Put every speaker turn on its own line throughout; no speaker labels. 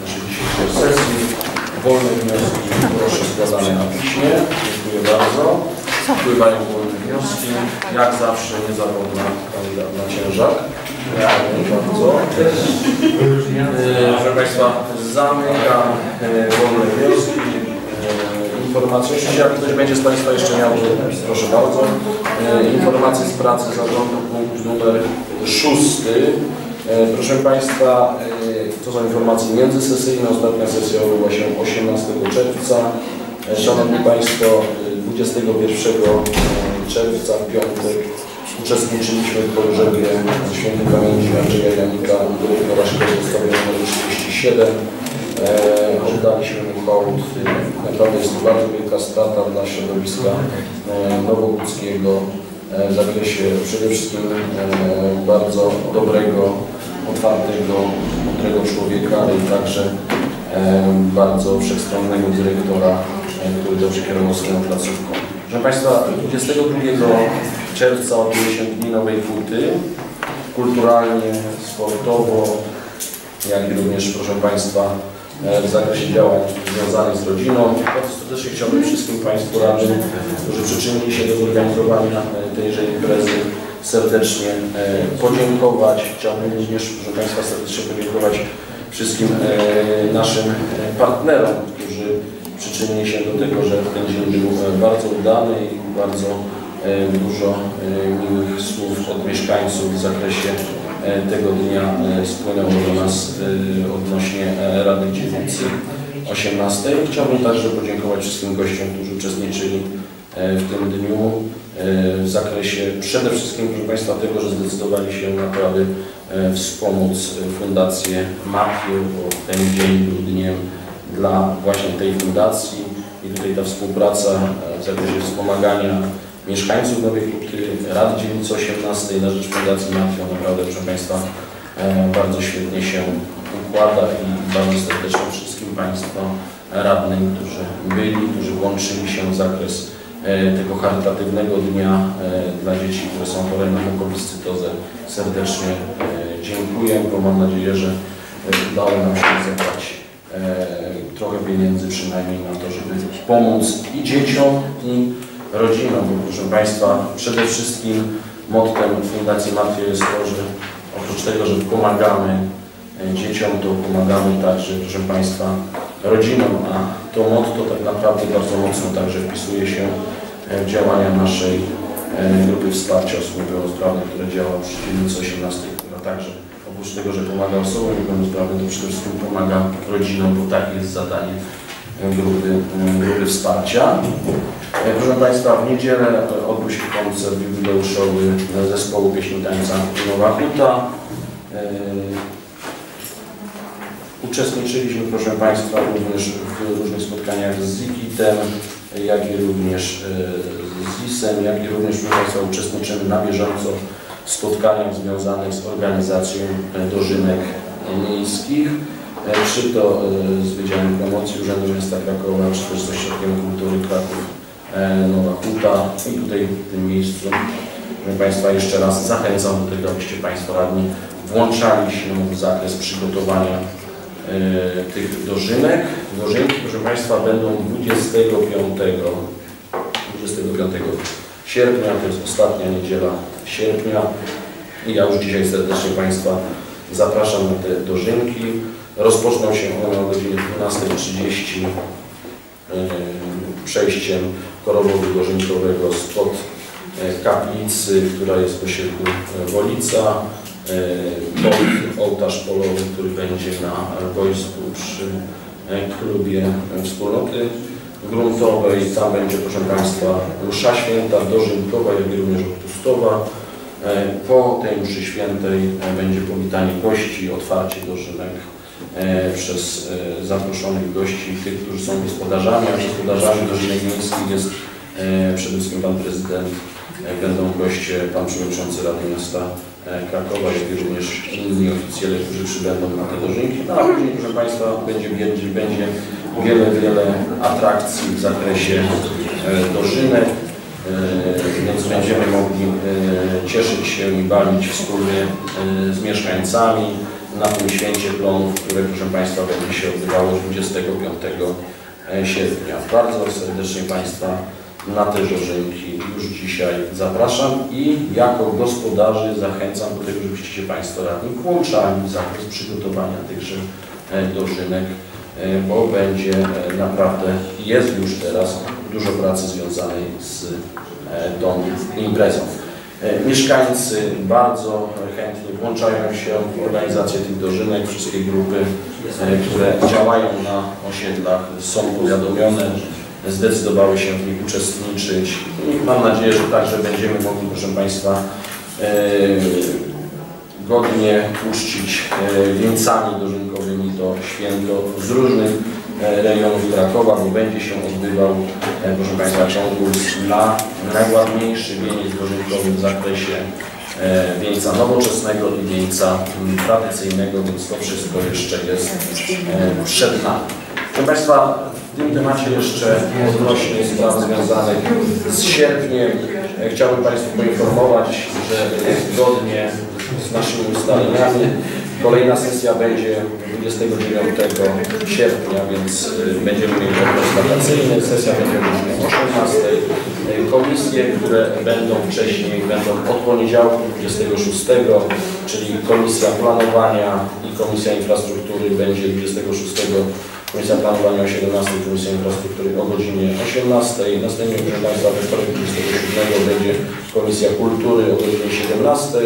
naszej dzisiejszej sesji. Wolne wnioski proszę składane na piśmie. Dziękuję bardzo. Wpływają wolne wnioski. Jak zawsze niezawodna kandydat na ciężar. Dziękuję bardzo. Proszę Państwa, zamykam wolne wnioski. Informacje, oczywiście jak ktoś będzie z Państwa jeszcze miał, proszę bardzo. E, Informacje z pracy zarządu, punkt numer szósty. E, Proszę Państwa, e, to są informacje międzysesyjne. Ostatnia sesja odbyła się 18 czerwca. E, Szanowni Państwo, e, 21 czerwca w piątek uczestniczyliśmy w pogrzebie świętej pamięci Andrzeja Janika, dyrektora szkoły podstawowej nr 37. E, oddaliśmy mu hołd. Naprawdę jest to bardzo wielka strata dla środowiska nowołódzkiego e, w zakresie przede wszystkim bardzo dobrego, otwartego, mądrego człowieka, ale i także bardzo wszechstronnego dyrektora, który dobrze kierował swoją placówką. Proszę Państwa, 22 czerwca odbyły się Dni Nowej Huty. Kulturalnie, sportowo, jak i również, proszę Państwa, e, w zakresie działań związanych z rodziną. Bardzo serdecznie chciałbym wszystkim Państwu radnym, którzy przyczynili się do zorganizowania tejże imprezy, serdecznie e, podziękować. Chciałbym również, proszę Państwa, serdecznie podziękować wszystkim e, naszym e, partnerom, którzy przyczynili się do tego, że ten dzień był bardzo udany i bardzo dużo miłych słów od mieszkańców w zakresie tego dnia spłynęło do nas odnośnie Rady Dzielnicy 18. Chciałbym także podziękować wszystkim gościom, którzy uczestniczyli w tym dniu w zakresie przede wszystkim, proszę Państwa, tego, że zdecydowali się na to, aby e, wspomóc e, Fundację Mafiu, bo ten dzień był dniem dla właśnie tej fundacji i tutaj ta współpraca e, w zakresie wspomagania mieszkańców Nowej Huty, Rad Dzielnicy 18 na rzecz Fundacji Mafio naprawdę proszę Państwa e, bardzo świetnie się układa i bardzo serdecznie wszystkim Państwu radnym, którzy byli, którzy włączyli się w zakres e, tego charytatywnego dnia e, dla dzieci, które są chore na mukowiscytozę. Serdecznie e, dziękuję, bo mam nadzieję, że e, udało nam się zebrać e, trochę pieniędzy przynajmniej na to, żeby pomóc i dzieciom, i rodzinom. Bo proszę Państwa, przede wszystkim mottem Fundacji Mafia jest to, że oprócz tego, że pomagamy e, dzieciom, to pomagamy także, proszę Państwa, rodzinom, a to motto tak naprawdę bardzo mocno także wpisuje się e, w działania naszej e, grupy wsparcia osób niepełnosprawnych, która działa przy dzielnicy 18, która także oprócz tego, że pomaga osobom niepełnosprawnym, to przede wszystkim pomaga rodzinom, bo takie jest zadanie e, grupy, grupy wsparcia. Proszę Państwa, w niedzielę odbył się koncert jubileuszowy zespołu pieśni tańca Nowa Huta. Uczestniczyliśmy, proszę Państwa, również w różnych spotkaniach z ZIKIT-em, jak i również e, z ZIS-em, jak i również, proszę Państwa, uczestniczymy na bieżąco w spotkaniach związanych z organizacją e, dożynek miejskich, e, czy to z Wydziałem Promocji Urzędu Miasta Krakowa, czy też z Ośrodkiem Kultury Kraków Nowa Huta. I tutaj w tym miejscu, proszę Państwa, jeszcze raz zachęcam do tego, abyście Państwo radni włączali się w zakres przygotowania tych dożynek. Dożynki, proszę Państwa, będą 25, 25 sierpnia, to jest ostatnia niedziela sierpnia i ja już dzisiaj serdecznie Państwa zapraszam na te dożynki. Rozpoczną się one o godzinie 12.30 e, przejściem korowodu dożynkowego spod e, kaplicy, która jest e, Wolica, e, pod ołtarz polowy, który będzie na boisku przy e, klubie wspólnoty gruntowej. Tam będzie, proszę Państwa, msza święta dożynkowa, jak i również odpustowa. E, Po tej mszy świętej e, będzie powitanie gości, otwarcie dożynek e, przez e, zaproszonych gości, tych, którzy są gospodarzami, a gospodarzami dożynek miejskich jest e, przede wszystkim Pan Prezydent, e, będą goście, Pan Przewodniczący Rady Miasta e, Krakowa, jak i również inni oficjele, którzy przybędą na te dożynki. No a później, proszę Państwa, będzie, będzie, będzie wiele, wiele atrakcji w zakresie e, dożynek, e, więc będziemy mogli e, cieszyć się i bawić wspólnie e, z mieszkańcami na tym święcie plonów, które proszę Państwa będzie się odbywało 25 sierpnia. Bardzo serdecznie Państwa na te dożynki już dzisiaj zapraszam i jako gospodarzy zachęcam do tego, żebyście się Państwo radni włączali w zakres przygotowania tychże e, dożynek, e, bo będzie e, naprawdę, jest już teraz dużo pracy związanej z tą imprezą. Mieszkańcy bardzo chętnie włączają się w organizację tych dożynek. Wszystkie grupy, które działają na osiedlach są powiadomione zdecydowały się w nich uczestniczyć. I mam nadzieję, że także będziemy mogli, proszę Państwa, e, godnie uczcić e, wieńcami dożynkowymi to święto z różnych e, rejonów Krakowa, bo będzie się odbywał, proszę Państwa, konkurs na najładniejszy wieniec dożynkowy w zakresie wieńca nowoczesnego i wieńca tradycyjnego, więc to wszystko jeszcze jest przed nami. Proszę Państwa, tym temacie jeszcze odnośnie spraw związanych z sierpniem e, chciałbym Państwu poinformować, że zgodnie z naszymi ustaleniami kolejna sesja będzie 29 sierpnia, więc e, będziemy mieli okres wakacyjny. Sesja będzie o 18. E, komisje, które będą wcześniej, będą od poniedziałku 26, czyli Komisja Planowania i Komisja Infrastruktury będzie 26 Komisja Planowania o 17, Komisja Infrastruktury o godzinie 18. Następnie, proszę Państwa, we wtorek 27 będzie Komisja Kultury o godzinie 17.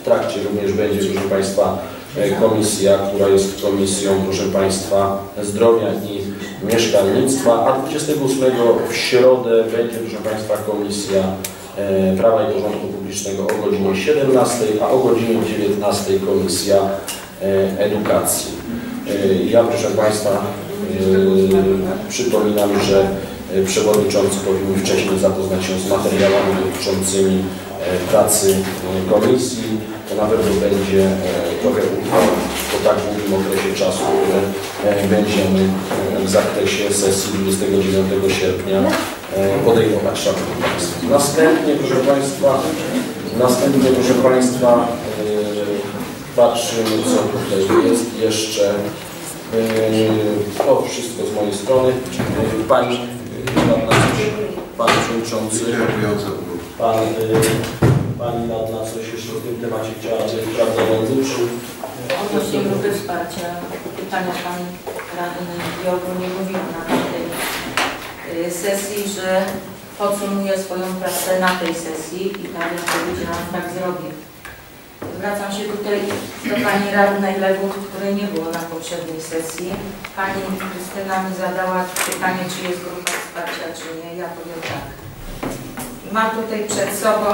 W trakcie również będzie, proszę Państwa, e, komisja, która jest komisją, proszę Państwa, zdrowia i mieszkalnictwa, a 28 w środę będzie, proszę Państwa, komisja e, Prawa i Porządku Publicznego o godzinie 17, a o godzinie 19 komisja e, edukacji. E, ja proszę Państwa e, przypominam, że e, przewodniczący powinien wcześniej zapoznać się z materiałami dotyczącymi pracy komisji. To na pewno będzie trochę uchwał po tak długim okresie czasu, które będziemy w zakresie sesji 29 sierpnia podejmować. Następnie, proszę Państwa, następnie, proszę Państwa, Patrzymy, co tutaj jest jeszcze. To wszystko z mojej strony. Yy, pani, Pan Przewodniczący, Pan, yy, Pani Radna coś jeszcze w tym temacie chciałaby czy...
Odnośnie grupy wsparcia, pytania Pani Radny i ogólnie mówiłam na tej yy, sesji, że podsumuję swoją pracę na tej sesji i tak jak powiedziałam, tak zrobię. Zwracam się tutaj do Pani Radnej Lewut, której nie było na poprzedniej sesji. Pani Krystyna mi zadała pytanie, czy jest grupa wsparcia, czy nie. Ja powiem tak. Mam tutaj przed sobą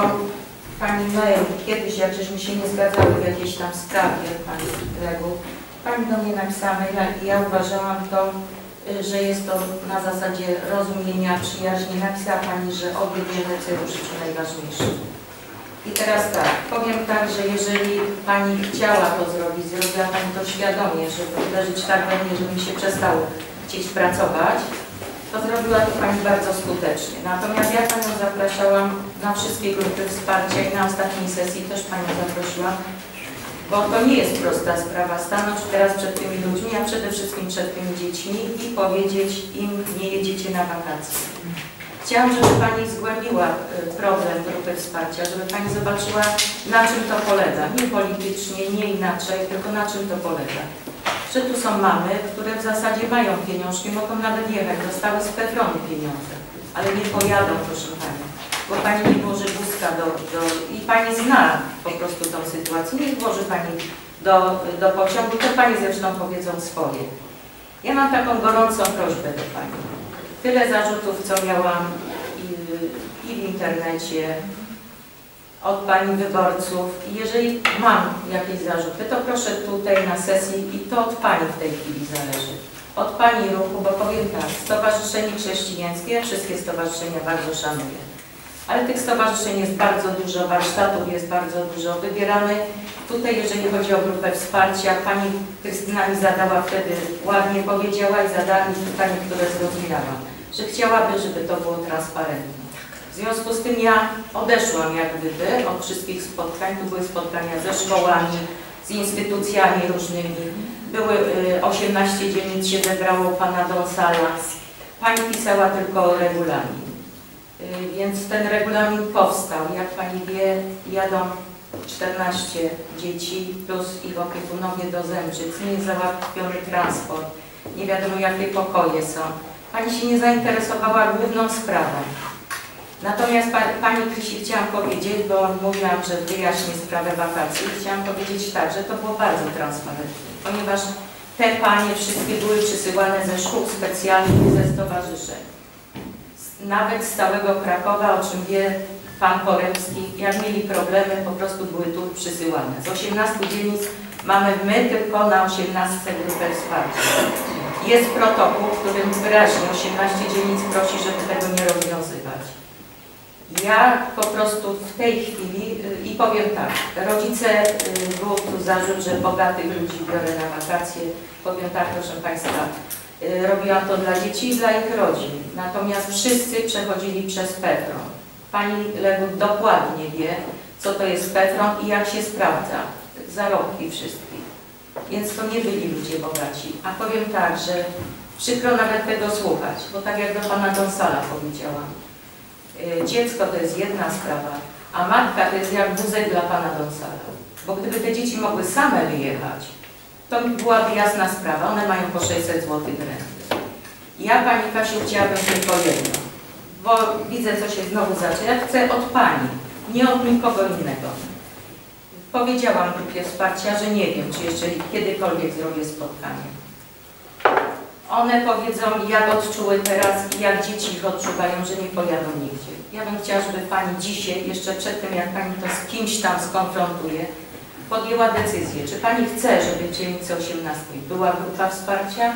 Pani mail, kiedyś jak żeśmy się nie zgadzały w jakiejś tam sprawie Pani Lewut, Pani do mnie napisała maila i ja uważałam to, że jest to na zasadzie rozumienia, przyjaźni. Napisała Pani, że obie wiemy, co w życiu najważniejsze. I teraz tak, powiem tak, że jeżeli Pani chciała to zrobić, zrobiła Pani to świadomie, żeby uderzyć tak we mnie, żeby mi się przestało chcieć pracować, to zrobiła to Pani bardzo skutecznie. Natomiast ja Panią zapraszałam na wszystkie grupy wsparcia i na ostatniej sesji też Panią zaprosiłam, bo to nie jest prosta sprawa stanąć teraz przed tymi ludźmi, a przede wszystkim przed tymi dziećmi i powiedzieć im, nie jedziecie na wakacje. Chciałam, żeby Pani zgłębiła y, problem grupy wsparcia, żeby Pani zobaczyła, na czym to polega. Nie politycznie, nie inaczej, tylko na czym to polega. Że tu są mamy, które w zasadzie mają pieniążki, mogą nawet jechać, dostały z Petronu pieniądze, ale nie pojadą, proszę Pani, bo Pani nie włoży wózka do, do... i Pani zna po prostu tą sytuację, nie włoży Pani do, do pociągu, to Pani zresztą powiedzą swoje. Ja mam taką gorącą prośbę do Pani tyle zarzutów, co miałam i, i w internecie od Pani wyborców. Jeżeli mam jakieś zarzuty, to proszę tutaj na sesji i to od Pani w tej chwili zależy. Od Pani ruchu, bo powiem tak, Stowarzyszenie Chrześcijańskie, ja wszystkie stowarzyszenia bardzo szanuję. Ale tych stowarzyszeń jest bardzo dużo, warsztatów jest bardzo dużo. Wybieramy tutaj, jeżeli chodzi o grupę wsparcia, Pani Krystyna mi zadała wtedy, ładnie powiedziała i zadała mi pytanie, które zrozumiałam że chciałaby, żeby to było transparentne. W związku z tym ja odeszłam jak gdyby od wszystkich spotkań, tu były spotkania ze szkołami, z instytucjami różnymi. Były y, 18 dzielnic się zebrało pana Donsala. Pani pisała tylko regulamin. Y, Więc ten regulamin powstał. Jak pani wie, jadą 14 dzieci plus ich opiekunowie do Zembrzyc. Nie jest załatwiony transport. Nie wiadomo jakie pokoje są. Pani się nie zainteresowała główną sprawą. Natomiast pa, Pani Krysi chciałam powiedzieć, bo mówiłam, że wyjaśnię sprawę wakacji. Chciałam powiedzieć tak, że to było bardzo transparentne, ponieważ te Panie wszystkie były przysyłane ze szkół specjalnych ze stowarzyszeń. Nawet z całego Krakowa, o czym wie Pan Poremski, jak mieli problemy, po prostu były tu przysyłane. Z 18 dzielnic mamy my tylko na 18 grupę wsparcia. Jest protokół, w którym wyraźnie 18 dzielnic prosi, żeby tego nie rozwiązywać. Ja po prostu w tej chwili y, i powiem tak, rodzice, był tu zarzut, że bogatych ludzi biorę na wakacje. Powiem tak, proszę Państwa, y, robiłam to dla dzieci i dla ich rodzin. Natomiast wszyscy przechodzili przez PEFRON. Pani Legut dokładnie wie, co to jest PEFRON i jak się sprawdza. Zarobki wszystkich. Więc to nie byli ludzie bogaci. A powiem tak, że przykro nawet tego słuchać, bo tak jak do Pana Donsala powiedziałam, Y, Dziecko to jest jedna sprawa, a matka to jest jak wózek dla Pana Donsala. Bo gdyby te dzieci mogły same wyjechać, to byłaby jasna sprawa. One mają po 600 zł renty. Ja Pani Kasiu chciałabym tylko jedno, bo widzę, co się znowu zaczyna. Chcę od Pani, nie od nikogo innego. Powiedziałam grupie wsparcia, że nie wiem, czy jeszcze kiedykolwiek zrobię spotkanie. One powiedzą, jak odczuły teraz i jak dzieci ich odczuwają, że nie pojadą nigdzie. Ja bym chciała, żeby Pani dzisiaj, jeszcze przed tym, jak Pani to z kimś tam skonfrontuje, podjęła decyzję, czy Pani chce, żeby w dzielnicy 18 była grupa wsparcia,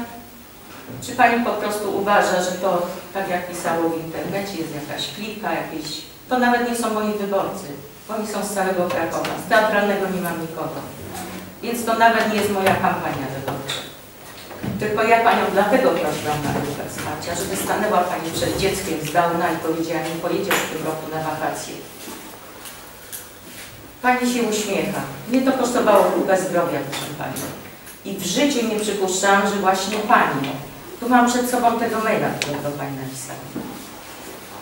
czy Pani po prostu uważa, że to, tak jak pisało w internecie, jest jakaś klika, jakieś... To nawet nie są moi wyborcy. Oni są z całego Krakowa. Z teatralnego nie mam nikogo. Więc to nawet nie jest moja kampania wyborcza. Tylko ja Panią dlatego prosiłam na grupę wsparcia, żeby stanęła Pani przed dzieckiem z Downa i powiedziała, nie pojedziesz w tym roku na wakacje. Pani się uśmiecha. Mnie to kosztowało kupę zdrowia, proszę Pani. I w życiu nie przypuszczałam, że właśnie Pani. Tu mam przed sobą tego maila, którego Pani napisała.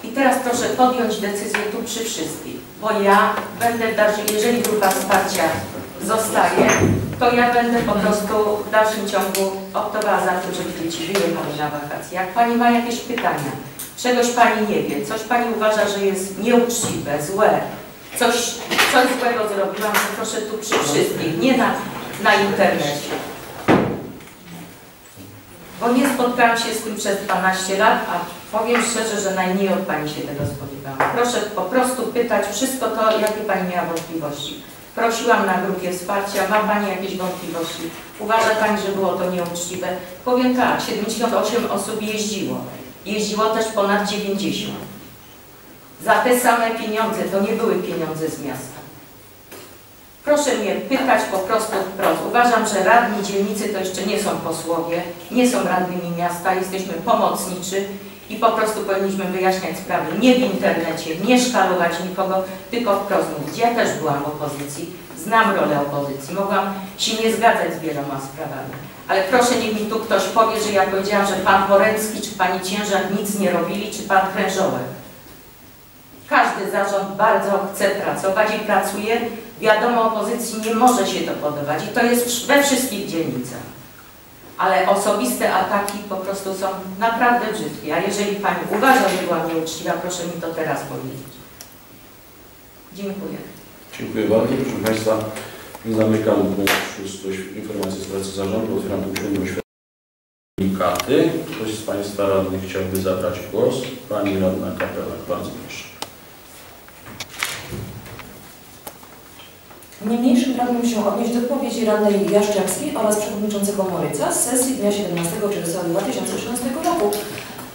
I teraz proszę podjąć decyzję tu przy wszystkich, bo ja będę w dalszym, jeżeli grupa wsparcia zostaje, to ja będę po prostu w dalszym ciągu optowała za tym, żeby dzieci wyjechały na wakacje. Jak Pani ma jakieś pytania, czegoś Pani nie wie, coś Pani uważa, że jest nieuczciwe, złe, coś, coś złego zrobiłam, to proszę tu przy wszystkich, nie na, na internecie. Bo nie spotkałam się z tym przez 12 lat, a powiem szczerze, że najmniej od Pani się tego spodziewałam. Proszę po prostu pytać wszystko to, jakie Pani miała wątpliwości. Prosiłam na grupie wsparcia, ma Pani jakieś wątpliwości? Uważa Pani, że było to nieuczciwe? Powiem tak, 78 osób jeździło. Jeździło też ponad 90. Za te same pieniądze, to nie były pieniądze z miasta. Proszę mnie pytać po prostu wprost. Uważam, że radni dzielnicy to jeszcze nie są posłowie, nie są radnymi miasta, jesteśmy pomocniczy i po prostu powinniśmy wyjaśniać sprawy nie w internecie, nie szkalować nikogo, tylko wprost mówić. Ja też byłam w opozycji, znam rolę opozycji, mogłam się nie zgadzać z wieloma sprawami. Ale proszę niech mi tu ktoś powie, że ja powiedziałam, że pan Poremski czy pani Ciężar nic nie robili, czy pan Krężołek. Każdy zarząd bardzo chce pracować i pracuje. Wiadomo, opozycji nie może się to podobać i to jest we wszystkich dzielnicach. Ale osobiste ataki po prostu są naprawdę brzydkie. A jeżeli Pani uważa, że była nieuczciwa, proszę mi to teraz powiedzieć. Dziękuję.
Dziękuję bardzo. Proszę Państwa, zamykam szósty informacji z pracy zarządu. Otwieram punkt siódmy komunikaty. Ktoś z Państwa radnych chciałby zabrać głos? Pani Radna Kapelak, bardzo proszę.
Niemniejszym pragnę się odnieść do wypowiedzi radnej Jaszczewskiej oraz przewodniczącego Moryca z sesji dnia 17 czerwca 2013 roku,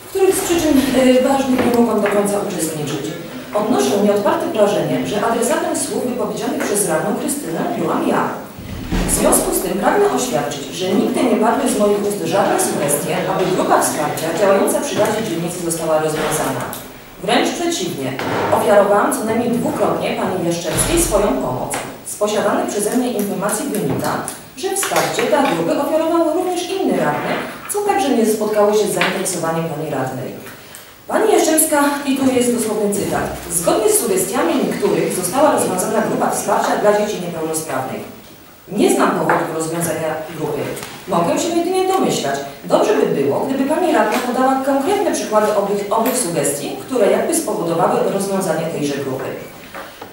w których z przyczyn y, ważnych nie mogłam do końca uczestniczyć. Odnoszę nieodparte wrażenie, że adresatem słów wypowiedzianych przez radną Krystynę byłam ja. W związku z tym pragnę oświadczyć, że nigdy nie padły z moich ust żadne sugestie, aby grupa wsparcia działająca przy Radzie Dzielnicy została rozwiązana. Wręcz przeciwnie, ofiarowałam co najmniej dwukrotnie pani Jaszczewskiej swoją pomoc. Z posiadanych przeze mnie informacji wynika, że wsparcie dla grupy oferował również inny radny, co także nie spotkało się z zainteresowaniem pani radnej. Pani Jaszczewska, i tu jest dosłowny cytat, zgodnie z sugestiami niektórych została rozwiązana grupa wsparcia dla dzieci niepełnosprawnych. Nie znam powodów rozwiązania grupy. Mogę się jedynie domyślać. Dobrze by było, gdyby Pani Radna podała konkretne przykłady owych, owych sugestii, które jakby spowodowały rozwiązanie tejże grupy.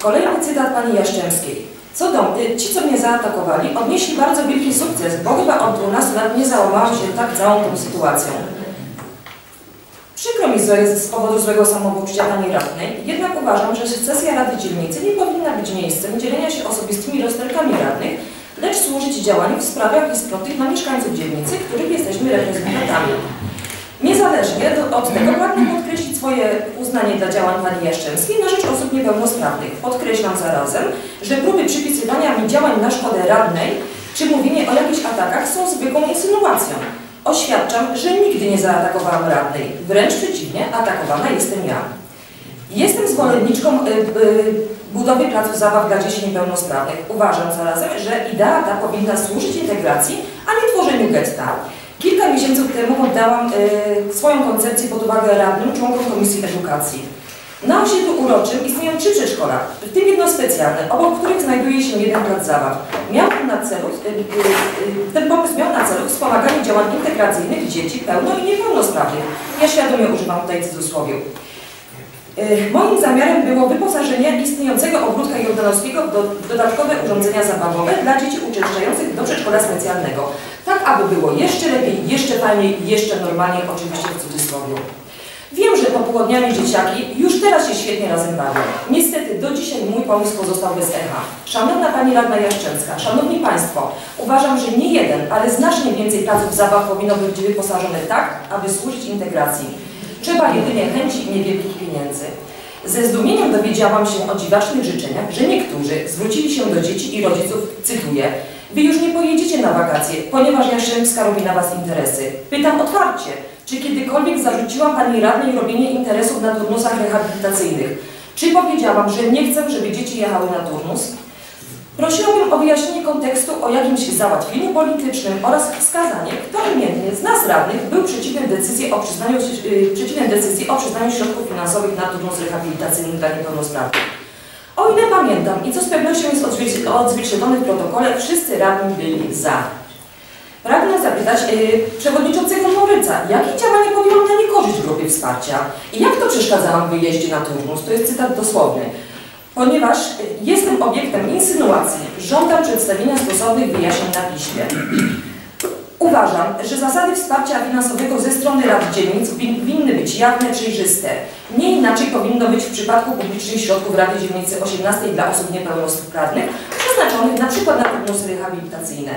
Kolejny cytat Pani Jaszczemskiej. Co do y, ci, co mnie zaatakowali, odnieśli bardzo wielki sukces, bo chyba od 12 lat nie załamałam się tak całą tą sytuacją. Przykro mi z, z powodu złego samopoczucia Pani Radnej, jednak uważam, że sesja Rady Dzielnicy nie powinna być miejscem dzielenia się osobistymi rozterkami radnych, lecz służyć działaniu w sprawach istotnych dla mieszkańców dzielnicy, których jesteśmy reprezentantami. Niezależnie od tego pragnę podkreślić swoje uznanie dla działań Pani Jaszczemskiej na rzecz osób niepełnosprawnych. Podkreślam zarazem, że próby przypisywania mi działań na szkodę radnej czy mówienie o jakichś atakach są zwykłą insynuacją. Oświadczam, że nigdy nie zaatakowałam radnej. Wręcz przeciwnie, atakowana jestem ja. Jestem zwolenniczką y, y, budowy placów zabaw dla dzieci niepełnosprawnych. Uważam zarazem, że idea ta powinna służyć integracji, a nie tworzeniu getta. Kilka miesięcy temu oddałam y, swoją koncepcję pod uwagę radnym członkom Komisji Edukacji. Na osiedlu uroczym istnieją trzy przedszkola, w tym jedno specjalne, obok których znajduje się jeden plac zabaw. Miał na celu, y, y, ten pomysł miał na celu wspomaganie działań integracyjnych dzieci pełno i niepełnosprawnych. Ja świadomie używam tutaj cudzysłowiu. Moim zamiarem było wyposażenie istniejącego ogródka jordanowskiego w do, dodatkowe urządzenia zabawowe dla dzieci uczęszczających do przedszkola specjalnego. Aby było jeszcze lepiej, jeszcze fajniej, jeszcze normalniej, oczywiście w cudzysłowie. Wiem, że popołudniami dzieciaki już teraz się świetnie razem bawią. Niestety do dzisiaj mój pomysł pozostał bez echa. Szanowna Pani Radna Jaszczęcka, Szanowni Państwo, uważam, że nie jeden, ale znacznie więcej placów zabaw powinno być wyposażone tak, aby służyć integracji. Trzeba jedynie chęci i niewielkich pieniędzy. Ze zdumieniem dowiedziałam się o dziwacznych życzeniach, że niektórzy zwrócili się do dzieci i rodziców, cytuję, Wy już nie pojedziecie na wakacje, ponieważ Jaszczębska robi na Was interesy. Pytam otwarcie, czy kiedykolwiek zarzuciłam Pani Radnej robienie interesów na turnusach rehabilitacyjnych? Czy powiedziałam, że nie chcę, żeby dzieci jechały na turnus? Prosiłabym o wyjaśnienie kontekstu o jakimś załatwieniu politycznym oraz wskazanie, kto imiennie z nas radnych był przeciwny decyzji o przyznaniu, yy, przeciwny decyzji o przyznaniu środków finansowych na turnus rehabilitacyjny dla niepełnosprawnych. O ile pamiętam i co z pewnością jest odzwierci- odzwierciedlone w protokole, wszyscy radni byli za. Pragnę zapytać yy, przewodniczącego Moryca, jakie działania podjął na niekorzyść grupy wsparcia i jak to przeszkadzałam w wyjeździe na turnus? To jest cytat dosłowny. Ponieważ y, jestem obiektem insynuacji, żądam przedstawienia stosownych wyjaśnień na piśmie. Uważam, że zasady wsparcia finansowego ze strony Rad Dzielnic win- winny być jawne, przejrzyste. Nie inaczej powinno być w przypadku publicznych środków Rady Dzielnicy 18 dla osób niepełnosprawnych, przeznaczonych na przykład na turnusy rehabilitacyjne.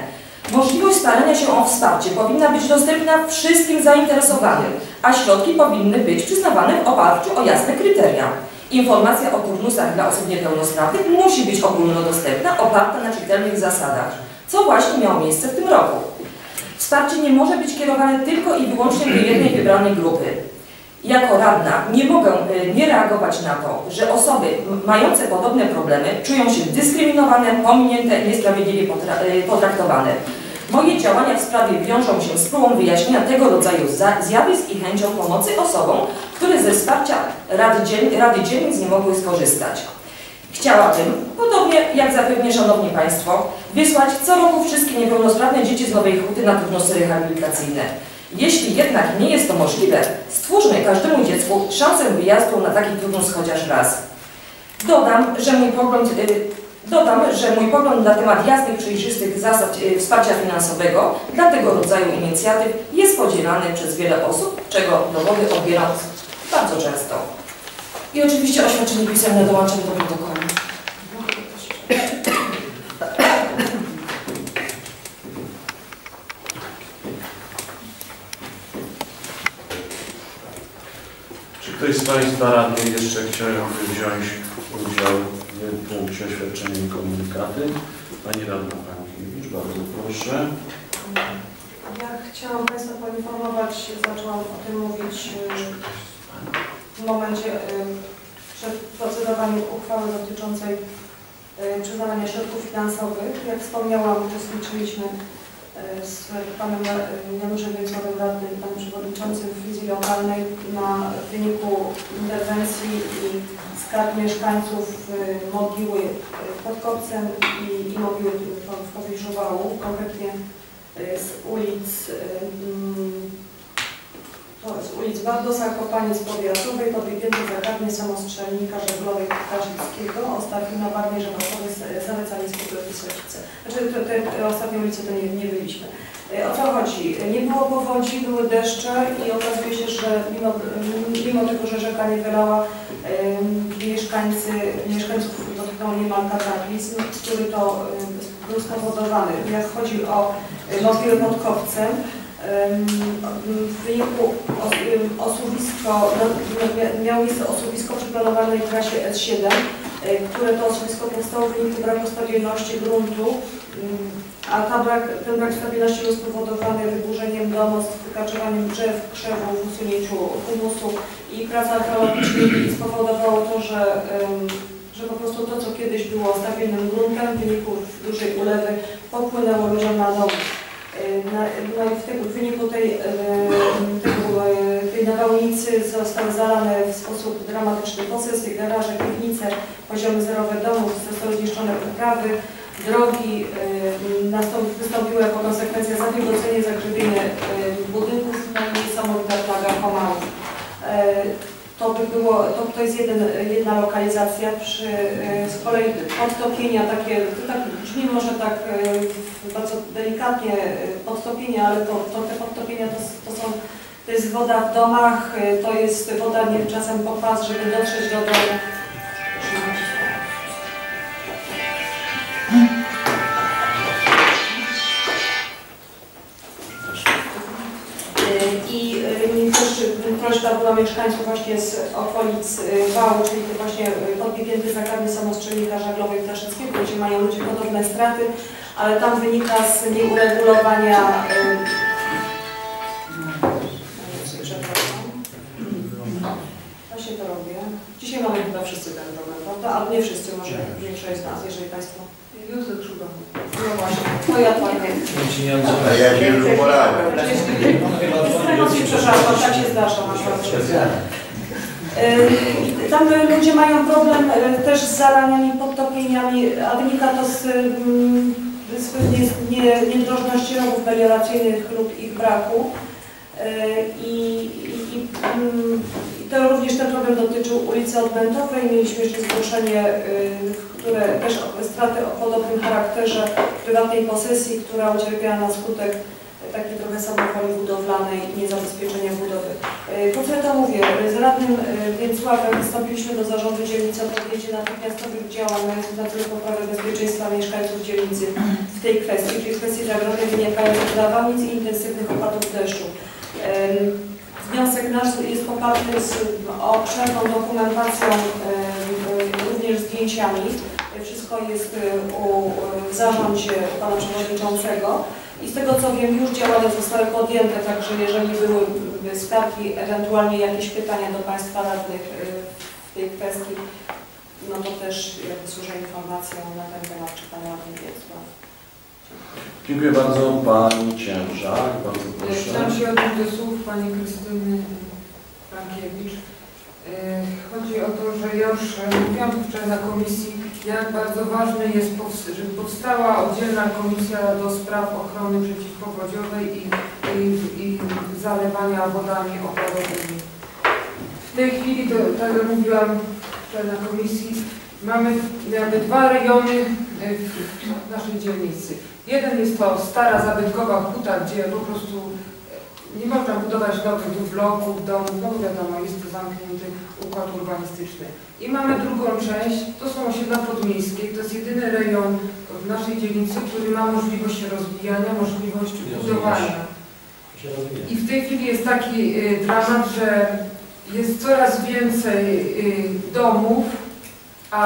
Możliwość starania się o wsparcie powinna być dostępna wszystkim zainteresowanym, a środki powinny być przyznawane w oparciu o jasne kryteria. Informacja o turnusach dla osób niepełnosprawnych musi być ogólnodostępna, oparta na czytelnych zasadach, co właśnie miało miejsce w tym roku. Wsparcie nie może być kierowane tylko i wyłącznie do jednej wybranej grupy. Jako radna nie mogę y, nie reagować na to, że osoby mające podobne problemy czują się dyskryminowane, pominięte i niesprawiedliwie y, potraktowane. Moje działania w sprawie wiążą się z próbą wyjaśnienia tego rodzaju za- zjawisk i chęcią pomocy osobom, które ze wsparcia Rady Dzielnic nie mogły skorzystać. Chciałabym, podobnie jak zapewnie Szanowni Państwo, wysłać co roku wszystkie niepełnosprawne dzieci z Nowej Huty na turnusy rehabilitacyjne. Jeśli jednak nie jest to możliwe, stwórzmy każdemu dziecku szansę wyjazdu na taki turnus chociaż raz. Dodam, że mój pogląd, y, dodam, że mój pogląd na temat jasnych, przejrzystych zasad y, wsparcia finansowego dla tego rodzaju inicjatyw jest podzielany przez wiele osób, czego dowody odbieram bardzo często. I oczywiście oświadczenie pisemne dołączam do protokołu.
Czy ktoś z Państwa radnych jeszcze chciałby wziąć udział w punkcie oświadczenia i komunikaty? Pani Radna Pankiewicz, bardzo proszę.
Ja chciałam Państwa poinformować, zaczęłam o tym mówić y, w momencie przed procedowaniem uchwały dotyczącej przyznawania środków finansowych. Jak wspomniałam, uczestniczyliśmy z panem Januszem Więcławem Radnym, panem przewodniczącym w wizji lokalnej na wyniku interwencji i skarg mieszkańców mogiły pod kopcem i, i mogiły w- pobliżu wału, konkretnie z ulic z ulic Bardosa, Kopaniec Powiatowej, Podbiegnięty Zakładnie Samostrzelnika Żeglowej Kazickiego, Ostafina, Barnie, Żewakowy, Zalecanieckiego i Sosice. Znaczy te, te, ostatnie ulice to nie, nie byliśmy. E, O co chodzi? Nie było powodzi, były deszcze i okazuje się, że mimo, mimo tego, że rzeka nie wylała, mieszkańcy, mieszkańców dotknął niemal kataklizm, który to był spowodowany. Jak chodzi o e, mogiły pod Kopcem, em, w wyniku osuwisko, no, mia- miało miejsce osuwisko przy planowanej trasie S7, e, które to osuwisko powstało w wyniku braku stabilności gruntu, a ta brak, ten brak stabilności był spowodowany wyburzeniem domostw, wykarczowaniem drzew, krzewów, usunięciu humusu i prac archeologicznych spowodowało to, że, że po prostu to, co kiedyś było stabilnym gruntem, w wyniku dużej ulewy popłynęło ludziom na dom. E, no i w, tego, w wyniku tej, e, e, tej nawałnicy zostały zalane w sposób dramatyczny posesje, garaże, piwnice, poziomy zerowe domów, zostały zniszczone uprawy, drogi, nastąp, wystąpiło jako konsekwencja zawiegocenie, zagrzebienie budynków, no i niesamowita plaga komarów. To by było, to, to jest jeden, jedna lokalizacja, przy, e, z kolei podtopienia takie, tak brzmi może tak e, bardzo delikatnie e, podtopienia, ale to, to te podtopienia to, to są, to jest woda w domach, to jest woda nie, czasem po pas, żeby dotrzeć do domu. Prośba była mieszkańców właśnie z okolic y, Wału, czyli właśnie y, podbiegnięty zakładny samostrzelnika żaglowej Ptaszewskiego, gdzie mają ludzie podobne straty, ale tam wynika z nieuregulowania y, przepraszam. Właśnie to robię. Dzisiaj mamy chyba wszyscy ten problem, prawda? Albo nie wszyscy, może większość z nas, jeżeli Państwo... Józef Szuba. No właśnie, to ja to nie.
A ja się już poradzę.
Emocje, przepraszam, tak się zdarza, masz rację. Tam y, ludzie mają problem y, też z zalaniami, podtopieniami, a wynika to z, mm, z nie, nie, niedrożności rowów melioracyjnych lub ich braku. Y, I, i, i, mm, i to również ten problem dotyczył ulicy Odbędowej. Mieliśmy jeszcze zgłoszenie, y, które też straty o podobnym charakterze prywatnej posesji, która ucierpiała na skutek takiej trochę samowoli budowlanej i niezabezpieczenia budowy. Co ja to mówię? Z radnym e, Więcławem wystąpiliśmy do zarządu dzielnicy o podjęcie natychmiastowych działań mających na celu poprawę bezpieczeństwa mieszkańców dzielnicy w tej kwestii, czyli w kwestii zagrożeń wynikających z nawałnic i intensywnych opadów deszczu. Wniosek nasz jest poparty z obszerną dokumentacją, em, em, również zdjęciami. Wszystko jest e, u, w zarządzie pana przewodniczącego. I z tego co wiem, już działania zostały podjęte, także jeżeli były skargi, ewentualnie jakieś pytania do Państwa radnych w tej kwestii, no to też służę informacją na ten temat, czy Pan radny Wiesław.
Dziękuję bardzo. Pani Ciężak, bardzo proszę.
Chciałam się odnieść do słów pani Krystyny Frankiewicz. E, Chodzi o to, że ja już mówiłam wczoraj na komisji, jak bardzo ważne jest, żeby powstała oddzielna komisja do spraw ochrony przeciwpowodziowej i, i, i zalewania wodami opadowymi. W tej chwili, to, tak jak mówiłam wczoraj na komisji, mamy jakby dwa rejony e, w, naszej dzielnicy. Jeden jest to stara zabytkowa huta, gdzie po prostu e, nie można budować nowych bloków, domów, no bo wiadomo, jest to zamknięty układ urbanistyczny. I mamy drugą część, to są osiedla podmiejskie, to jest jedyny rejon w naszej dzielnicy, który ma możliwość rozwijania, możliwość budowania. I w tej chwili jest taki y, dramat, że jest coraz więcej domów, a,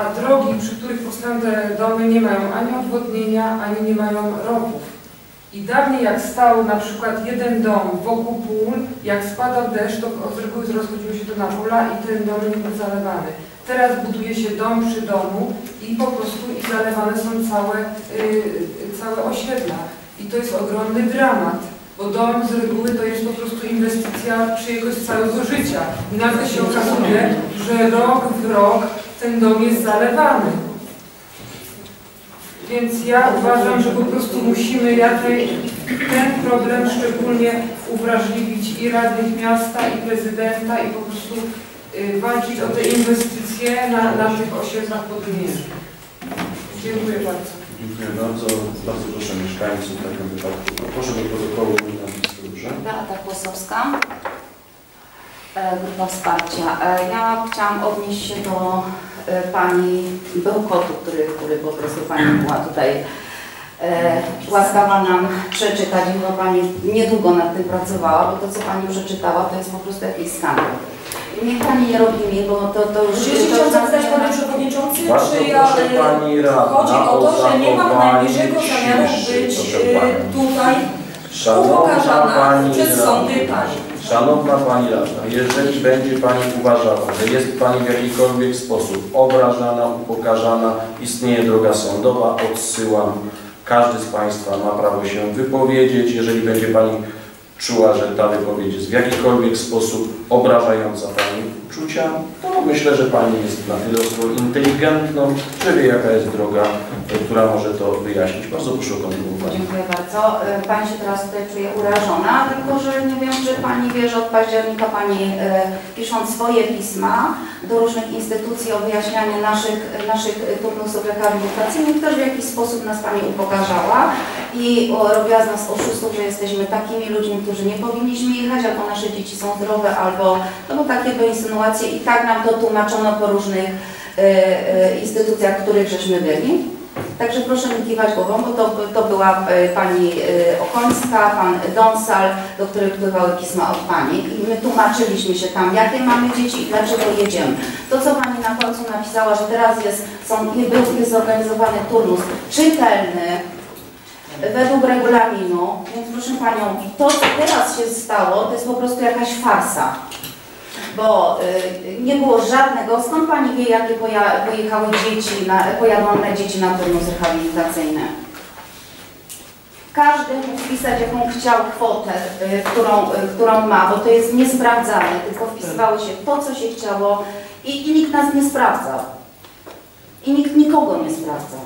a drogi, przy których powstają te domy, nie mają ani odwodnienia, ani nie mają rowów. I dawniej jak stał na przykład jeden dom wokół pól, jak spadał deszcz, to z reguły rozchodziło się to na pola i ten dom był zalewany. Teraz buduje się dom przy domu i po prostu i zalewane są całe, y, całe osiedla. I to jest ogromny dramat, bo dom z reguły to jest po prostu inwestycja czyjegoś całego życia. I nagle się okazuje, że rok w rok ten dom jest zalewany. Więc ja uważam, że po prostu musimy jakiej, ten problem szczególnie uwrażliwić i radnych miasta, i prezydenta, i po prostu y, walczyć o te inwestycje na, na tych osiedlach podmiejskich. Dziękuję bardzo.
Dziękuję bardzo. Bardzo proszę mieszkańców w takim wypadku. Proszę do protokołu napisać dobrze.
Beata Kłosowska, e, Grupa Wsparcia. E, Ja chciałam odnieść się do e, Pani Bełkotu, który, który po prostu Pani była tutaj łaskawa nam przeczytać chyba Pani niedługo nad tym pracowała, bo to, co Pani przeczytała, to jest po prostu jakiś skandal. Niech Pani nie robi mi, bo to, to już...
Czy jeszcze chciałam zapytać Panie Przewodniczący,
Bardzo
czy ja...
proszę
y,
Pani Radna
Chodzi o to, że nie mam
zachowanie
najmniejszego zamiaru być
proszę Pani.
tutaj
Szanowna
upokarzana
Pani
przez sądy Pani.
Szanowna Pani Radna, jeżeli będzie Pani uważała, że jest Pani w jakikolwiek sposób obrażana, upokarzana, istnieje droga sądowa, odsyłam. Każdy z Państwa ma prawo się wypowiedzieć. Jeżeli będzie Pani czuła, że ta wypowiedź jest w jakikolwiek sposób obrażająca Pani uczucia, to myślę, że Pani jest na tyle inteligentną, że wie jaka jest droga, która może to wyjaśnić. Bardzo proszę o kontynuowanie.
Dziękuję bardzo. E, Pani się teraz tutaj czuje urażona, tylko że nie wiem, czy Pani wie, że od października Pani e, pisząc swoje pisma do różnych instytucji o wyjaśnianie naszych, naszych turnusów rehabilitacyjnych też w jakiś sposób nas Pani upokarzała i robiła z nas oszustów, że jesteśmy takimi ludźmi, którzy nie powinniśmy jechać, albo nasze dzieci są zdrowe, albo no bo takie były insynuacje i tak nam to tłumaczono po różnych e, instytucjach, w których żeśmy byli. Także proszę mi kiwać głową, bo to, to była e, pani e, Okońska, pan Donsal, do których wpływały pisma od pani i my tłumaczyliśmy się tam, jakie mamy dzieci i dlaczego jedziemy. To, co pani na końcu napisała, że teraz jest, są, był, jest zorganizowany turnus czytelny, według regulaminu, więc proszę Panią, to co teraz się stało, to jest po prostu jakaś farsa. Bo y, nie było żadnego, skąd Pani wie, jakie pojechały dzieci, na, pojadą na dzieci na turnus rehabilitacyjny? Każdy mógł wpisać jaką chciał kwotę, y, którą, y, którą ma, bo to jest niesprawdzane, tylko wpisywało się to, co się chciało i, i nikt nas nie sprawdzał. I nikt nikogo nie sprawdzał.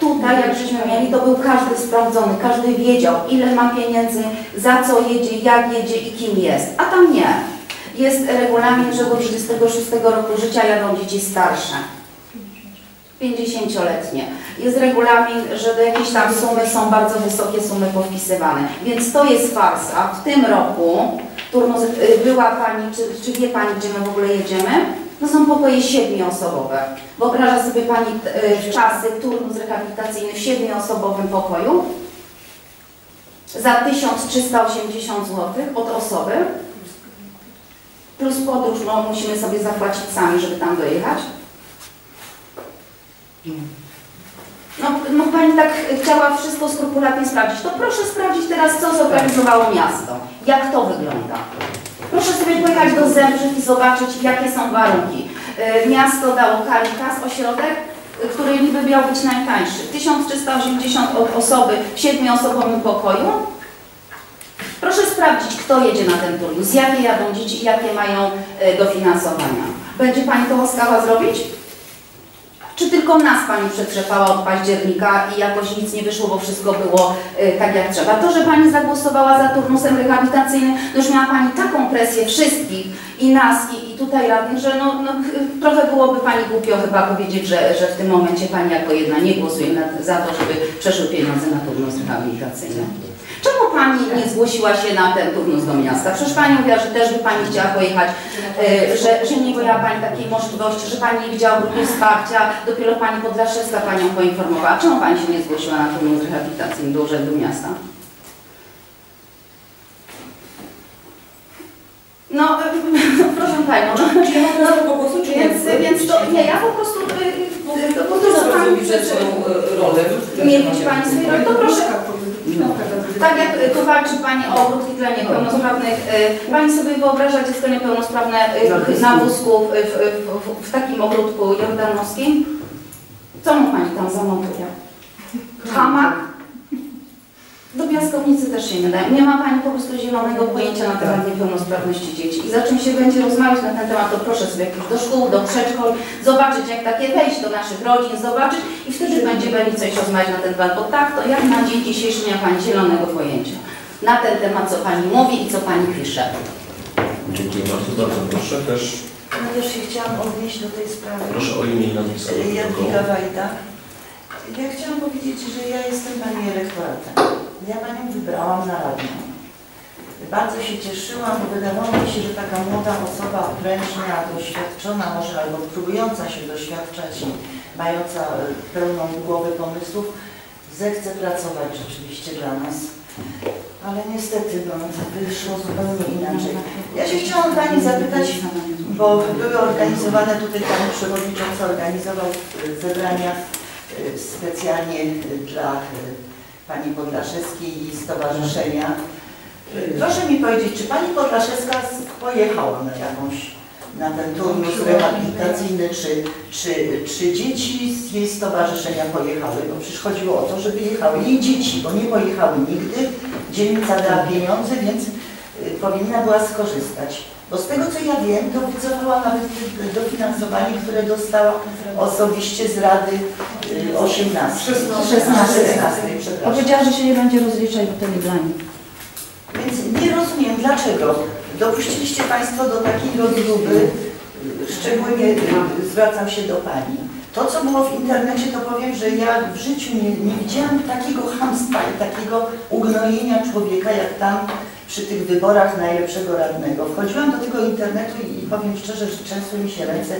Tutaj, jak żeśmy mieli, to był każdy sprawdzony, każdy wiedział, ile ma pieniędzy, za co jedzie, jak jedzie i kim jest. A tam nie. Jest regulamin, że do 36 roku życia jadą dzieci starsze. 50-letnie. Jest regulamin, że do jakiejś tam sumy są bardzo wysokie sumy powpisywane. Więc to jest farsa. W tym roku turnus, y, była Pani, czy, czy wie Pani, gdzie my w ogóle jedziemy? To są pokoje siedmioosobowe. Wyobraża sobie Pani y, czasy turnus rehabilitacyjny w siedmioosobowym pokoju za 1380 zł od osoby plus podróż, no musimy sobie zapłacić sami, żeby tam dojechać. No, no Pani tak chciała wszystko skrupulatnie sprawdzić. To proszę sprawdzić teraz, co zorganizowało miasto. Jak to wygląda. Proszę sobie pojechać do Zembrzyk i zobaczyć, jakie są warunki. Y, Miasto dało Caritas, ośrodek, y, który niby miał być najtańszy. 1380 od osoby w siedmioosobowym pokoju. Proszę sprawdzić, kto jedzie na ten turnus, jakie jadą dzieci i jakie mają y, dofinansowania. Będzie Pani to łaskawa zrobić? Czy tylko nas Pani przetrzepała od października i jakoś nic nie wyszło, bo wszystko było y, tak jak trzeba? To, że Pani zagłosowała za turnusem rehabilitacyjnym, to już miała Pani taką presję wszystkich i nas i, i tutaj radnych, że no, no, ch- trochę byłoby Pani głupio chyba powiedzieć, że, że w tym momencie Pani jako jedna nie głosuje na, za to, żeby przeszły pieniądze na turnus rehabilitacyjny. Czemu Pani nie zgłosiła się na ten turnus do miasta? Przecież Pani mówiła, że też by Pani chciała pojechać, y, że, że nie miała Pani takiej możliwości, że Pani nie widziała grupy wsparcia, dopiero Pani Podlaszewska Panią poinformowała. Czemu Pani się nie zgłosiła na turnus rehabilitacyjny do Urzędu Miasta? No, no proszę Panią, no,
Czy ja mam prawo do głosu, czy nie?
więc, więc to, nie, ja po prostu, Pani
mi przed swoją e, rolę?
nie widzi Pani swojej roli, to proszę,
No,
Tak jak y, tu walczy Pani o ogródki dla niepełnosprawnych, y, Pani sobie wyobraża dziecko niepełnosprawne y, na wózku w, w, w, w takim ogródku jordanowskim? Co mu Pani tam zamontuje? Hamak? Do piaskownicy też się nie da. Nie ma Pani po prostu zielonego pojęcia na temat niepełnosprawności dzieci. I za czym się będzie rozmawiać na ten temat, to proszę sobie pójść do szkół, do przedszkol, zobaczyć jak takie wejść do naszych rodzin, zobaczyć i wtedy będzie Pani coś rozmawiać na ten temat. Bo tak, to jak na dzień dzisiejszy nie ma Pani zielonego pojęcia na ten temat, co Pani mówi i co Pani pisze.
Dziękuję bardzo. Bardzo proszę też.
No też się chciałam odnieść do tej sprawy.
Proszę o imię i nazwisko.
Jadwiga. Wajda. Ja chciałam powiedzieć, że ja jestem Pani elektoratem. Ja Panią wybrałam na radną. Bardzo się cieszyłam, bo wydawało mi się, że taka młoda osoba, prężna, doświadczona może albo próbująca się doświadczać i mająca e, pełną głowę pomysłów, zechce pracować rzeczywiście dla nas. Ale niestety no, wyszło zupełnie inaczej. Ja się chciałam Pani zapytać, bo były organizowane, tutaj Pan Przewodniczący organizował e, zebrania specjalnie e, dla e, Pani Podlaszewskiej i Stowarzyszenia. E, Proszę mi powiedzieć, czy Pani Podlaszewska pojechała na jakąś, na ten turnus rehabilitacyjny, czy, czy, czy dzieci z jej stowarzyszenia pojechały? Bo przecież chodziło o to, żeby jechały jej dzieci, bo nie pojechały nigdy. Dzielnica dała pieniądze, więc y, powinna była skorzystać. Bo z tego co ja wiem, to wycofała nawet y, dofinansowanie, które dostała osobiście z Rady y, 18.
16.
16, przepraszam.
Powiedziała, że się nie będzie rozliczać, bo to nie dla niej.
Więc nie rozumiem, dlaczego dopuściliście Państwo do takiej rozróby, y, szczególnie y, zwracam się do Pani. To, co było w internecie, to powiem, że ja w życiu nie, nie widziałam takiego hamstwa i takiego ugnojenia człowieka, jak tam przy tych wyborach najlepszego radnego. Wchodziłam do tego internetu i, i powiem szczerze, że trzęsły mi się ręce,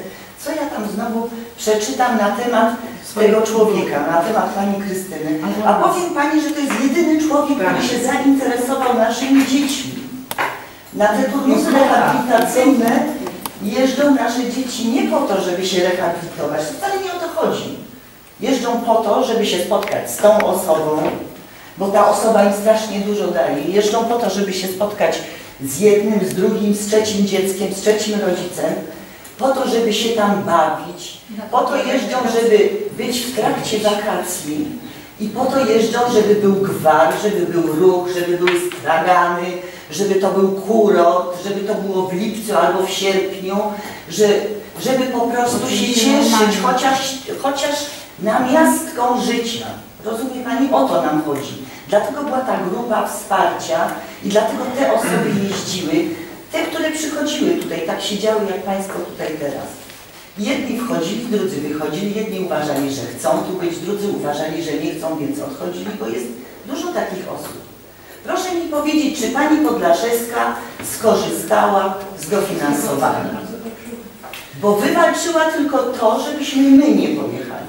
co ja tam znowu przeczytam na temat tego człowieka, na temat Pani Krystyny. A powiem Pani, że to jest jedyny człowiek, który się zainteresował naszymi dziećmi. Na te turnusy rehabilitacyjne jeżdżą nasze dzieci nie po to, żeby się rehabilitować. Wcale nie o to chodzi. Jeżdżą po to, żeby się spotkać z tą osobą, bo ta osoba im strasznie dużo daje. Jeżdżą po to, żeby się spotkać z jednym, z drugim, z trzecim dzieckiem, z trzecim rodzicem, po to, żeby się tam bawić, po to jeżdżą, żeby być w trakcie wakacji i po to jeżdżą, żeby był gwar, żeby był ruch, żeby były stragany, żeby to był kurort, żeby to było w lipcu albo w sierpniu, że, żeby po prostu się cieszyć chociaż, chociaż namiastką życia. Rozumie Pani? O to nam chodzi. Dlatego była ta grupa wsparcia i dlatego te osoby jeździły, te, które przychodziły tutaj, tak siedziały jak Państwo tutaj teraz. Jedni wchodzili, drudzy wychodzili, jedni uważali, że chcą tu być, drudzy uważali, że nie chcą, więc odchodzili, bo jest dużo takich osób. Proszę mi powiedzieć, czy Pani Podlaszewska skorzystała z dofinansowania? Bo wywalczyła tylko to, żebyśmy my nie pojechali.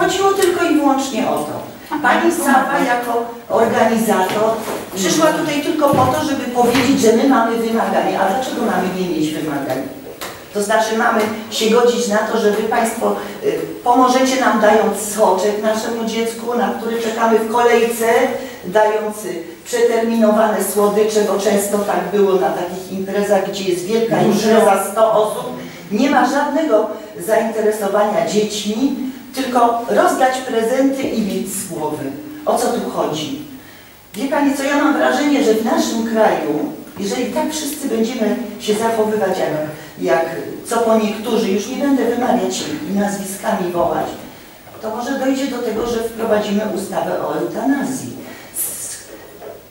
Chodziło tylko i wyłącznie o to. Pani Sawa jako organizator przyszła tutaj tylko po to, żeby powiedzieć, że my mamy wymagania. A dlaczego mamy nie mieć wymagań? To znaczy mamy się godzić na to, że Wy Państwo y, pomożecie nam dając soczek naszemu dziecku, na który czekamy w kolejce, dając y, przeterminowane słodycze, bo często tak było na takich imprezach, gdzie jest wielka impreza, 100 osób. Nie ma żadnego zainteresowania dziećmi, tylko rozdać prezenty i mieć z głowy. O co tu chodzi? Wie Pani co, ja mam wrażenie, że w naszym kraju, jeżeli tak wszyscy będziemy się zachowywać jak, jak co po niektórzy, już nie będę wymawiać nazwiskami wołać, to może dojdzie do tego, że wprowadzimy ustawę o eutanazji.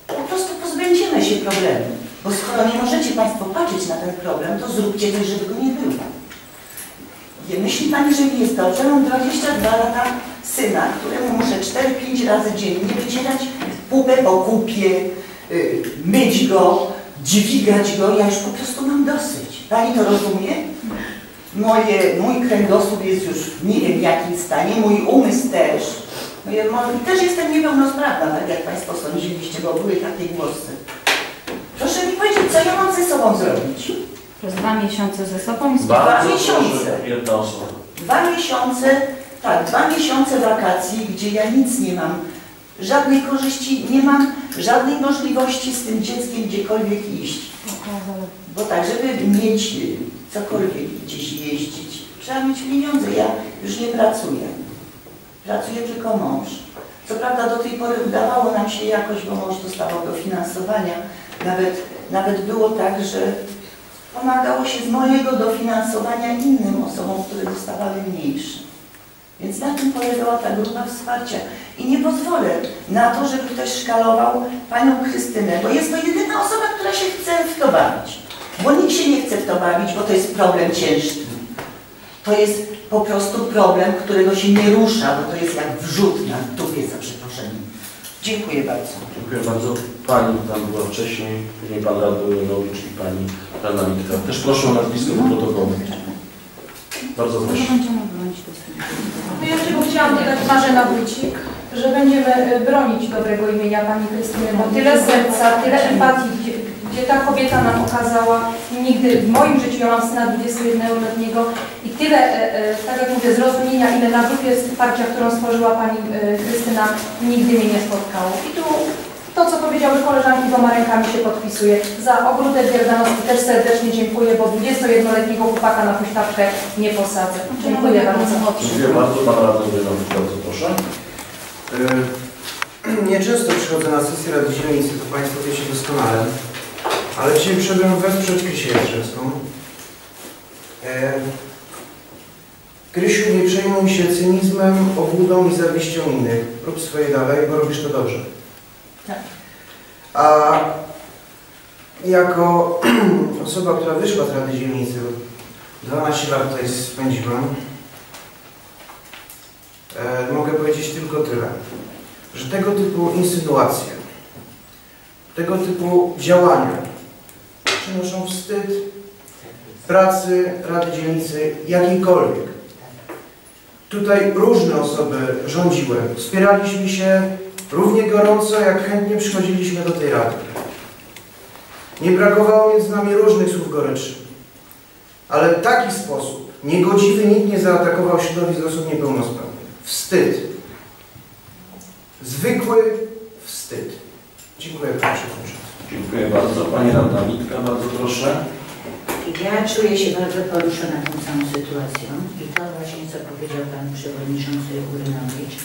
Po prostu pozbędziemy się problemu. Bo skoro nie możecie Państwo patrzeć na ten problem, to zróbcie coś, żeby go nie było. Myśli Pani, że mi jest dobrze? Mam 22 lata syna, któremu muszę 4-5 razy dziennie wycierać pupę po kupie, y, myć go, dźwigać go. Ja już po prostu mam dosyć. Pani to rozumie? Moje, mój kręgosłup jest już w nie wiem jakim stanie, mój umysł też. No ja mo- też jestem niepełnosprawna, tak jak Państwo sądziliście, bo były takie głosy. Proszę mi powiedzieć, co ja mam ze sobą zrobić?
Przez dwa miesiące ze sobą i z
Bardzo
miesiące.
proszę, Jedna osoba.
Dwa miesiące, tak, dwa miesiące wakacji, gdzie ja nic nie mam Żadnej korzyści nie mam, żadnej możliwości z tym dzieckiem gdziekolwiek iść. Bo tak, żeby mieć y, cokolwiek gdzieś jeździć, trzeba mieć pieniądze. Ja już nie pracuję. Pracuje tylko mąż. Co prawda do tej pory udawało nam się jakoś, bo mąż dostawał dofinansowania. Nawet, nawet było tak, że pomagało się z mojego dofinansowania innym osobom, które dostawały mniejsze. Więc na tym polegała ta grupa wsparcia. I nie pozwolę na to, żeby ktoś szkalował panią Krystynę, bo jest to jedyna osoba, która się chce w to bawić. Bo nikt się nie chce w to bawić, bo to jest problem ciężki. To jest po prostu problem, którego się nie rusza, bo to jest jak wrzut na dupie za przeproszeniem. Dziękuję bardzo.
Dziękuję bardzo. Pani tam była wcześniej, później Pan Radny Leonowicz i Pani Radna Mitka. Też proszę o nazwisko do protokołu. Bardzo proszę.
No ja tylko chciałam dodać Marzena Wójcik, że będziemy bronić dobrego imienia Pani Krystyny, bo tyle serca, tyle empatii, gdzie, ta kobieta nam okazała, nigdy w moim życiu, ja mam syna 21-letniego i tyle, e, e, tak jak mówię, zrozumienia, ile na grupie wsparcia, którą stworzyła Pani e, Krystyna, nigdy mnie nie spotkało. I tu to, co powiedziały koleżanki, dwoma rękami się podpisuje. Za ogródek Wierdanowski też serdecznie dziękuję, bo 21-letniego chłopaka na huśtawkę nie posadzę. Dziękuję bardzo.
Dziękuję bardzo. Pan Radny bardzo proszę.
Nieczęsto przychodzę na sesję Rady Dzielnicy, to Państwo wiecie doskonale, ale dzisiaj przyszedłem wesprzeć Krysię Jastrzębską. E, Krysiu, nie przejmuj się cynizmem, obłudą i zawiścią innych. Rób swoje dalej, bo robisz to dobrze.
Tak.
A jako osoba, która wyszła z Rady Dzielnicy, 12 lat tutaj spędziłam, e, mogę powiedzieć tylko tyle, że tego typu insynuacje, tego typu działania przynoszą wstyd pracy Rady Dzielnicy jakiejkolwiek. Tutaj różne osoby rządziły, wspieraliśmy się równie gorąco, jak chętnie przychodziliśmy do tej Rady. Nie brakowało między nami różnych słów goryczy. Ale w taki sposób niegodziwy nikt nie zaatakował środowisk osób niepełnosprawnych. Wstyd. Zwykły wstyd. Dziękuję Panie Przewodniczący.
Dziękuję bardzo. Pani Radna Mitka, bardzo proszę.
Ja czuję się bardzo poruszona tą całą sytuacją i to właśnie, co powiedział Pan Przewodniczący Urynowicz,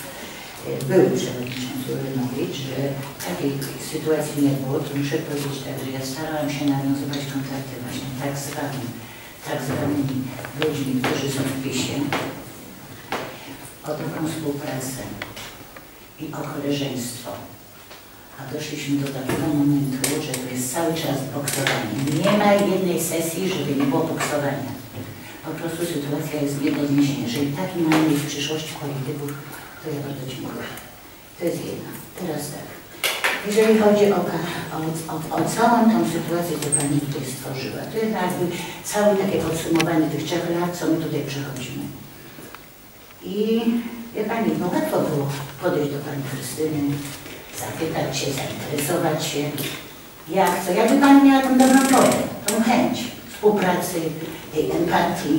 e, były Przewodniczący Urynowicz, że takiej sytuacji nie było, to muszę powiedzieć tak, że ja starałam się nawiązywać kontakty właśnie tak zwanymi, tak zwanymi ludźmi, którzy są w PiSie, o dobrą współpracę i o koleżeństwo. A doszliśmy do takiego momentu, że to jest cały czas boksowanie. Nie ma jednej sesji, żeby nie było boksowania. Po prostu sytuacja jest nie do zniesienia. Jeżeli taki mamy w przyszłości polityków, to ja bardzo dziękuję. To jest jedna. Teraz tak. Jeżeli chodzi o, o, o, o całą tą sytuację, którą Pani tutaj stworzyła, to jest jakby całe takie podsumowanie tych trzech lat, co my tutaj przechodzimy. I wie Pani, no łatwo było podejść do Pani Krystyny, zapytać się, zainteresować się, jak co, jakby Pani miała tą dobrą wolę, tą chęć współpracy, tej empatii,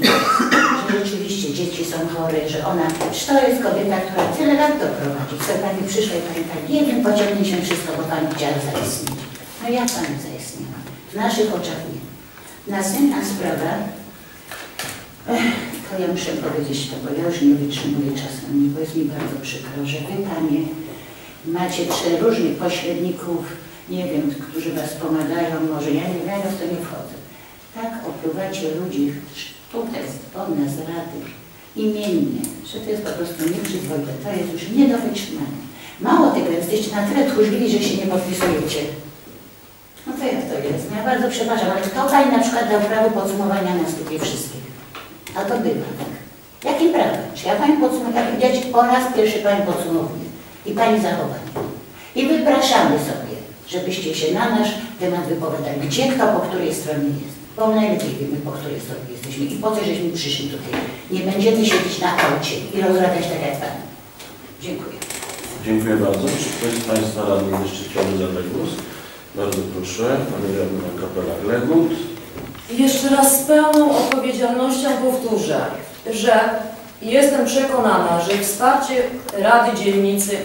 że rzeczywiście dzieci są chore, że ona, że to jest kobieta, która tyle lat to prowadzi, co Pani przyszła i Pani tak, nie wiem, pociągnie się wszystko, bo Pani chciała zaistnieć. No jak Pani zaistniała? W naszych oczach nie. Następna sprawa, to ja muszę powiedzieć to, bo ja już nie wytrzymuję czasami, bo jest mi bardzo przykro, że Wy Panie macie trzech różnych pośredników, nie wiem, którzy Was pomagają, może ja nie wiem, ja w to nie wchodzę. Tak opływacie ludzi tutaj od nas rady imiennie, że to jest po prostu nieprzyzwoite, to jest już nie do wytrzymania. Mało tego, jesteście na tyle tchórzliwi, że się nie podpisujecie. No to jak to jest? No ja bardzo przepraszam, ale kto Pani na przykład dał prawo podsumowania nas tutaj wszystkich? A to bywa, tak. Jakim prawem? Czy ja Pani podsumuję, jak widać po raz pierwszy Pani podsumowuje i Pani zachowanie. I wypraszamy sobie, żebyście się na nasz temat wypowiadali, gdzie kto po której stronie jest. Bo najlepiej wiemy, po której stronie jesteśmy i po co żeśmy przyszli tutaj. Nie będziemy siedzieć na aucie i rozmawiać tak jak Pan. Dziękuję.
Dziękuję bardzo. Czy ktoś z Państwa radnych jeszcze chciałby zabrać głos? Bardzo proszę. Pani Radna Kapela Glegut.
Jeszcze raz z pełną odpowiedzialnością powtórzę, że jestem przekonana, że wsparcie Rady Dzielnicy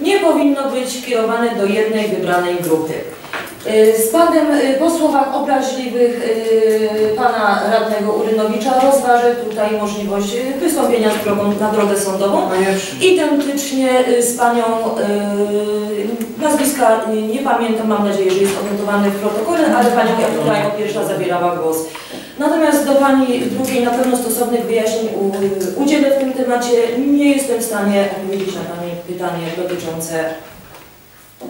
nie powinno być kierowane do jednej wybranej grupy. Y, Z panem y, po słowach obraźliwych y, pana radnego Urynowicza rozważę tutaj możliwość wystąpienia drogą na drogę sądową. Identycznie y, z panią, nazwiska nie pamiętam, mam nadzieję, że jest odnotowany w protokole, ale panią Ewę jako pierwsza zabierała głos. Natomiast do pani drugiej na pewno stosownych wyjaśnień u- udzielę w tym temacie. Nie jestem w stanie odpowiedzieć na pani pytanie dotyczące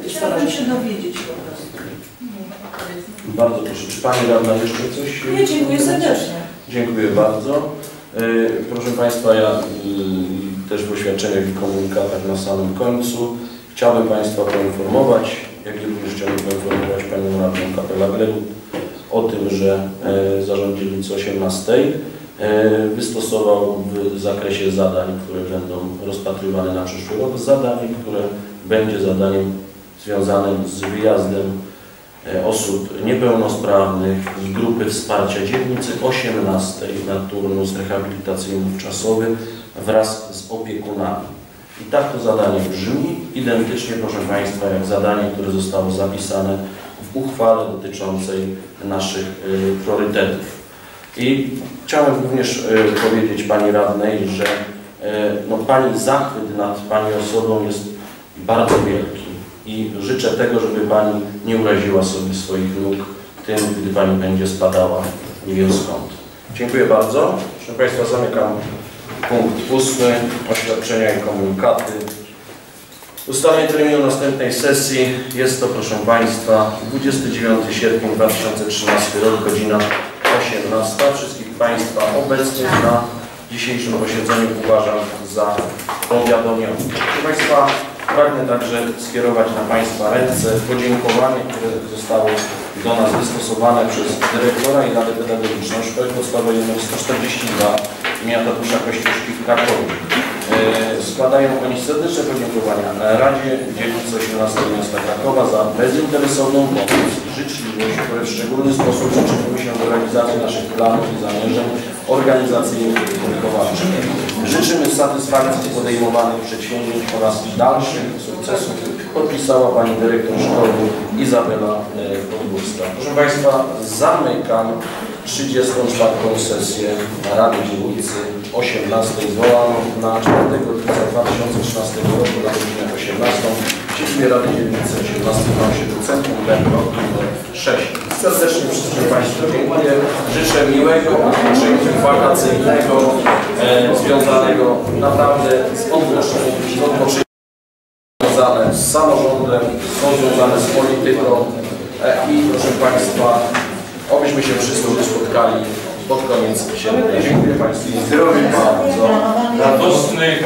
Chciałabym się dowiedzieć po prostu.
Bardzo proszę. Czy Pani Radna jeszcze coś?
Nie, dziękuję serdecznie.
Dziękuję bardzo. Y, Proszę Państwa, ja y, też w oświadczeniach i komunikatach na samym końcu chciałbym Państwa poinformować, jak również chciałbym poinformować Panią Radną Kapela Gleru o tym, że e, Zarząd Dzielnicy 18 e, wystosował w zakresie zadań, które będą rozpatrywane na przyszły rok, zadanie, które będzie zadaniem związanym z wyjazdem e, osób niepełnosprawnych z grupy wsparcia dzielnicy 18 na turnus rehabilitacyjno-wczasowy wraz z opiekunami. I tak to zadanie brzmi, identycznie proszę Państwa jak zadanie, które zostało zapisane uchwale dotyczącej naszych y, priorytetów. I chciałem również y, powiedzieć Pani Radnej, że y, no, Pani zachwyt nad Pani osobą jest bardzo wielki i życzę tego, żeby Pani nie uraziła sobie swoich nóg tym, gdy Pani będzie spadała nie wiem skąd. Dziękuję bardzo. Proszę Państwa, zamykam punkt ósmy, oświadczenia i komunikaty. Ustalenie terminu następnej sesji jest to, proszę Państwa, 29 sierpnia 2013 rok, godzina 18. Wszystkich Państwa obecnych na dzisiejszym posiedzeniu uważam za powiadomionych. Proszę Państwa, pragnę także skierować na Państwa ręce podziękowanie, które zostało do nas wystosowane przez dyrektora i Radę Pedagogiczną Szkoły Podstawowej nr 142 imienia Tadeusza Kościuszki w Krakowie. E, Składają oni serdeczne podziękowania Radzie Dzielnicy 18 Miasta Krakowa za bezinteresowną pomoc, życzliwość, które w szczególny sposób przyczyniły się do realizacji naszych planów i zamierzeń organizacyjnych i wychowawczych. Życzymy satysfakcji podejmowanych przedsięwzięć oraz dalszych sukcesów podpisała Pani Dyrektor Szkoły Izabela e, Podgórska. Proszę Państwa, zamykam 34. sesję Rady Dzielnicy 18 zwołaną na 4 lipca 2013 roku na godzinę 18 w siedzibie Rady Dzielnicy 18 w osiedlu Centrum Bębro nr 6. Serdecznie wszystkim Państwu dziękuję. Życzę miłego odpoczynku wakacyjnego e, związanego naprawdę z odpoczynkiem związane z samorządem, są związane z polityką e, i proszę Państwa, obyśmy się wszyscy spotkali pod koniec sierpnia. Dziękuję Państwu bardzo.
radosnych.